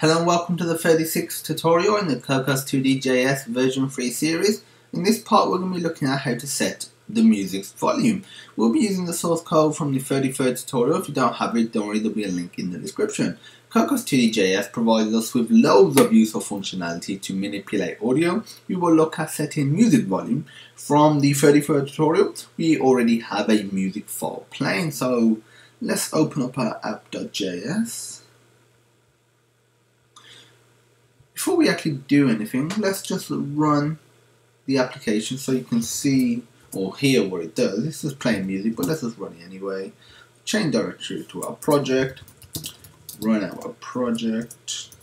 Hello and welcome to the 36th tutorial in the Cocos 2D.js version 3 series. In this part we're going to be looking at how to set the music's volume. We'll be using the source code from the 33rd tutorial. If you don't have it, don't worry, there'll be a link in the description. Cocos 2D.js provides us with loads of useful functionality to manipulate audio. We will look at setting music volume. From the 33rd tutorial, we already have a music file playing, so let's open up our app.js. before we actually do anything, let's just run the application so you can see or hear what it does. This is playing music, but let's just run it anyway. Change directory to our project, run our project.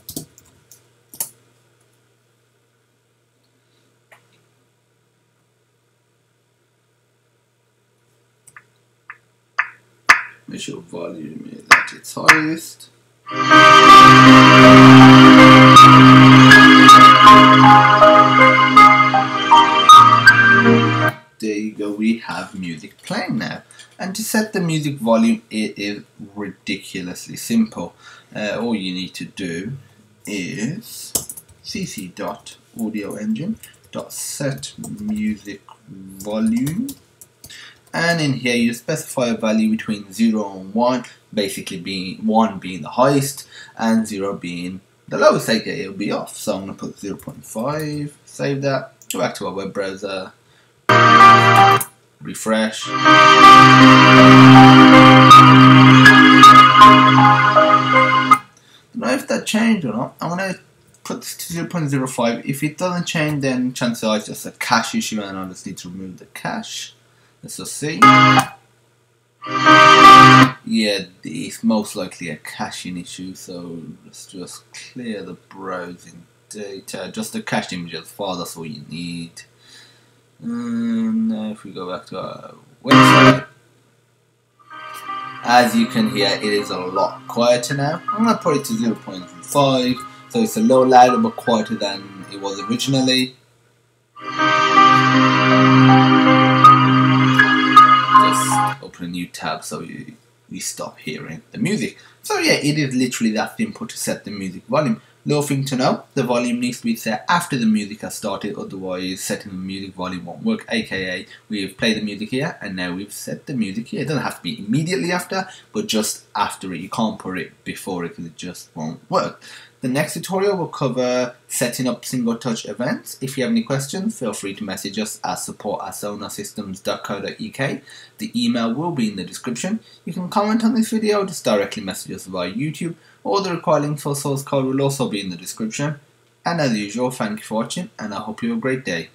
Make sure volume is at its highest. Go, we have music playing now. And to set the music volume, it is ridiculously simple. Uh, all you need to do is cc.audioengine.set music volume and in here you specify a value between 0 and 1 basically being 1 being the highest and 0 being the lowest aka it'll be off so I'm going to put 0.5 save that go back to our web browser refresh don't know if that changed or not I'm to put this to 0.05 if it doesn't change then chances are it's just a cache issue and I just need to remove the cache let's just see yeah, it's most likely a caching issue, so let's just clear the browsing data. Just the cached images file, that's all you need. And now if we go back to our website, as you can hear, it is a lot quieter now. I'm going to put it to 0.5, so it's a little louder but quieter than it was originally. Just open a new tab so you we stop hearing the music. So yeah, it is literally that simple to set the music volume. Little thing to know, the volume needs to be set after the music has started, otherwise setting the music volume won't work, aka we've played the music here and now we've set the music here. It doesn't have to be immediately after, but just after it. You can't put it before it because it just won't work. The next tutorial will cover setting up single touch events. If you have any questions, feel free to message us at support at sonarsystems.co.uk. The email will be in the description. You can comment on this video, just directly message us via YouTube, or the required link for source code will also be in the description. And as usual, thank you for watching, and I hope you have a great day.